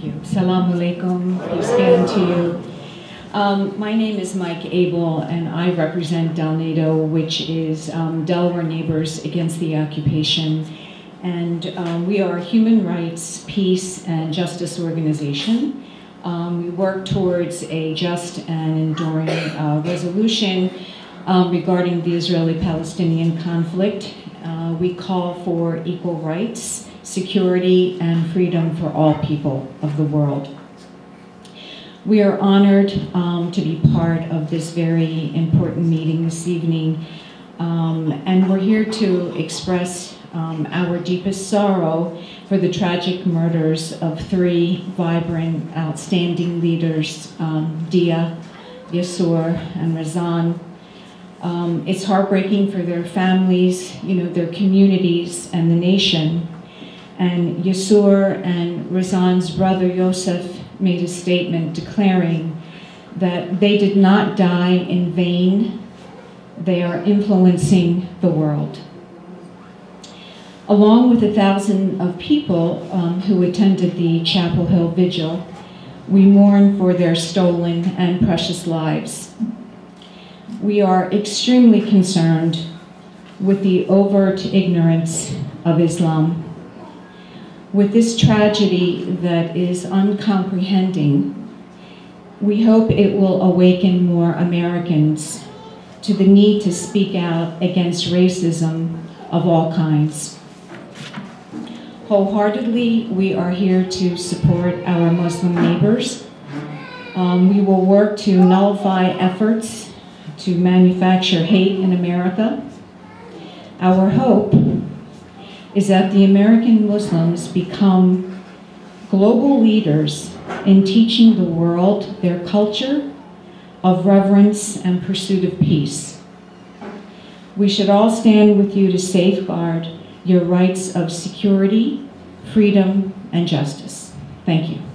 Thank you. Salam alaikum. Peace be unto you. Um, my name is Mike Abel, and I represent DelNATO, which is um, Delaware Neighbors Against the Occupation. And um, we are a human rights, peace, and justice organization. Um, we work towards a just and enduring uh, resolution um, regarding the Israeli Palestinian conflict. Uh, we call for equal rights, security, and freedom for all people of the world. We are honored um, to be part of this very important meeting this evening, um, and we're here to express um, our deepest sorrow for the tragic murders of three vibrant, outstanding leaders, um, Deah, Yusor, and Razan. Um, it's heartbreaking for their families, you know, their communities, and the nation. And Yusor and Razan's brother Yosef made a statement declaring that they did not die in vain, they are influencing the world. Along with a thousand of people um, who attended the Chapel Hill Vigil, we mourn for their stolen and precious lives. We are extremely concerned with the overt ignorance of Islam with this tragedy that is uncomprehending, we hope it will awaken more Americans to the need to speak out against racism of all kinds. Wholeheartedly, we are here to support our Muslim neighbors. Um, we will work to nullify efforts to manufacture hate in America. Our hope is that the American Muslims become global leaders in teaching the world their culture of reverence and pursuit of peace. We should all stand with you to safeguard your rights of security, freedom, and justice. Thank you.